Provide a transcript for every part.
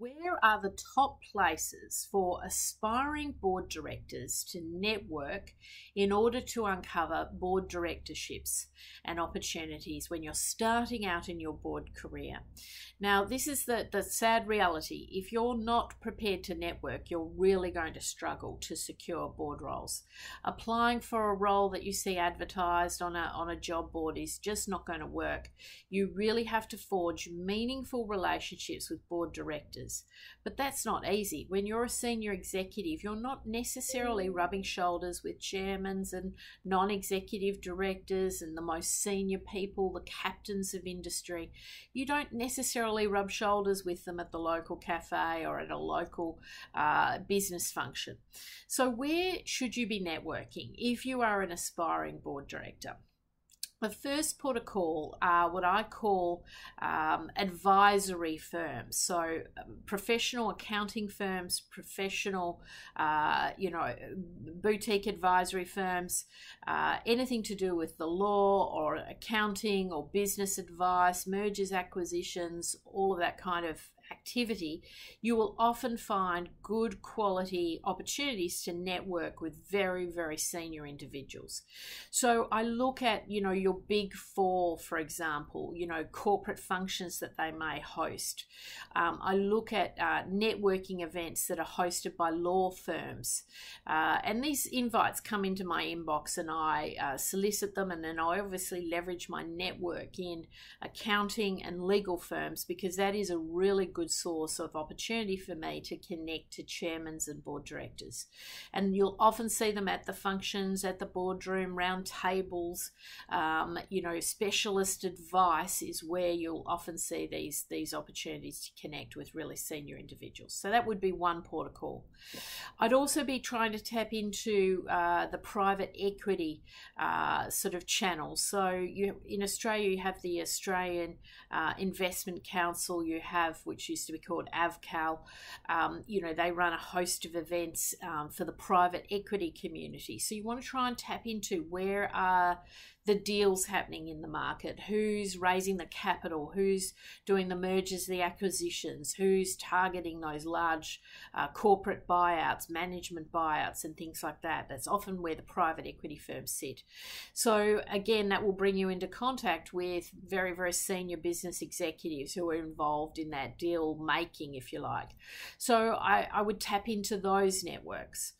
Where are the top places for aspiring board directors to network in order to uncover board directorships and opportunities when you're starting out in your board career? Now, this is the, the sad reality. If you're not prepared to network, you're really going to struggle to secure board roles. Applying for a role that you see advertised on a, on a job board is just not going to work. You really have to forge meaningful relationships with board directors but that's not easy. When you're a senior executive, you're not necessarily rubbing shoulders with chairmen and non executive directors and the most senior people, the captains of industry. You don't necessarily rub shoulders with them at the local cafe or at a local uh, business function. So, where should you be networking if you are an aspiring board director? The first port of call are what I call um, advisory firms. So, um, professional accounting firms, professional, uh, you know, boutique advisory firms, uh, anything to do with the law or accounting or business advice, mergers, acquisitions, all of that kind of activity, you will often find good quality opportunities to network with very, very senior individuals. So I look at, you know, your big four, for example, you know, corporate functions that they may host. Um, I look at uh, networking events that are hosted by law firms. Uh, and these invites come into my inbox and I uh, solicit them and then I obviously leverage my network in accounting and legal firms because that is a really good good source of opportunity for me to connect to chairmen and board directors. And you'll often see them at the functions, at the boardroom, round tables. Um, you know, specialist advice is where you'll often see these these opportunities to connect with really senior individuals. So that would be one port of call. I'd also be trying to tap into uh, the private equity uh, sort of channel. So you in Australia you have the Australian uh, Investment Council. You have which used to be called AVCAL. Um, you know, they run a host of events um, for the private equity community. So you want to try and tap into where are the deals happening in the market, who's raising the capital, who's doing the mergers, the acquisitions, who's targeting those large uh, corporate buyouts, management buyouts, and things like that. That's often where the private equity firms sit. So, again, that will bring you into contact with very, very senior business executives who are involved in that deal making, if you like. So, I, I would tap into those networks.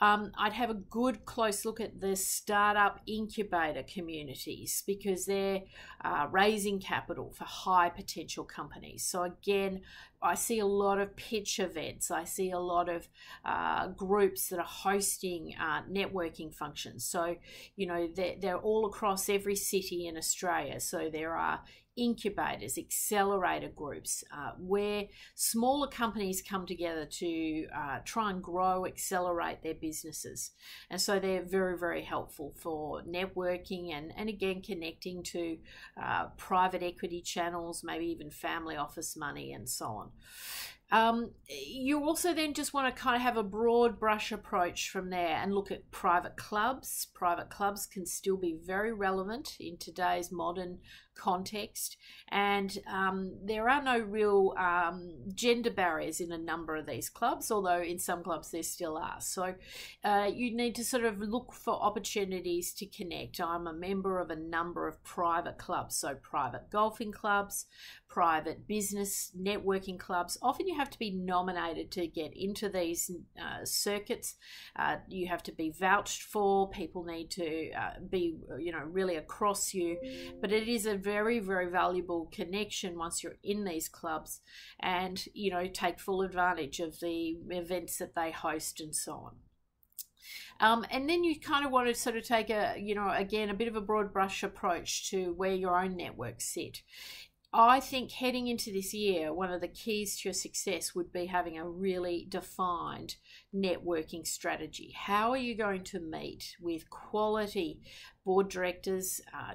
Um, I'd have a good close look at the startup incubator communities because they're uh, raising capital for high potential companies. So, again, I see a lot of pitch events. I see a lot of uh, groups that are hosting uh, networking functions. So, you know, they're, they're all across every city in Australia. So, there are incubators, accelerator groups, uh, where smaller companies come together to uh, try and grow, accelerate their businesses. And so they're very, very helpful for networking and, and again, connecting to uh, private equity channels, maybe even family office money, and so on. Um, you also then just want to kind of have a broad brush approach from there and look at private clubs. Private clubs can still be very relevant in today's modern context, and um, there are no real um, gender barriers in a number of these clubs, although in some clubs there still are. So uh, you need to sort of look for opportunities to connect. I'm a member of a number of private clubs, so private golfing clubs, private business networking clubs. Often you have to be nominated to get into these uh, circuits. Uh, you have to be vouched for. People need to uh, be, you know, really across you. But it is a very, very valuable connection once you're in these clubs and, you know, take full advantage of the events that they host and so on. Um, and then you kind of want to sort of take a, you know, again, a bit of a broad brush approach to where your own networks sit. I think heading into this year, one of the keys to your success would be having a really defined networking strategy. How are you going to meet with quality board directors, uh,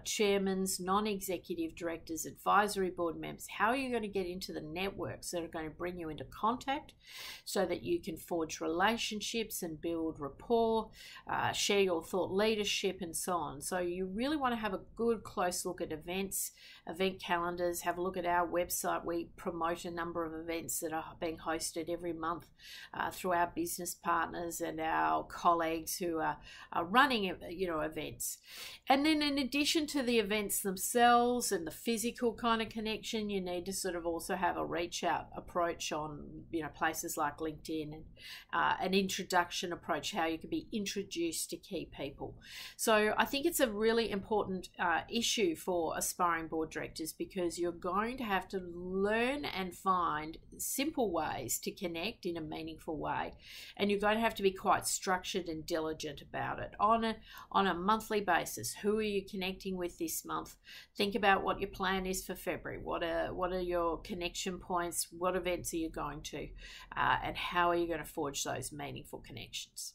non executive directors, advisory board members. How are you going to get into the networks that are going to bring you into contact so that you can forge relationships and build rapport, uh, share your thought leadership, and so on? So, you really want to have a good, close look at events, event calendars, have a look at our website. We promote a number of events that are being hosted every month uh, through our business partners and our colleagues who are, are running you know events and then in addition to the events themselves and the physical kind of connection you need to sort of also have a reach out approach on you know places like linkedin and uh, an introduction approach how you can be introduced to key people. So i think it's a really important uh, issue for aspiring board directors because you're going to have to learn and find simple ways to connect in a meaningful way. And you're going to have to be quite structured and diligent about it. On a on a monthly basis. Who are you connecting with this month? Think about what your plan is for february. What are what are your connection points? What events are you going to? Uh, and how are you going to forge those meaningful connections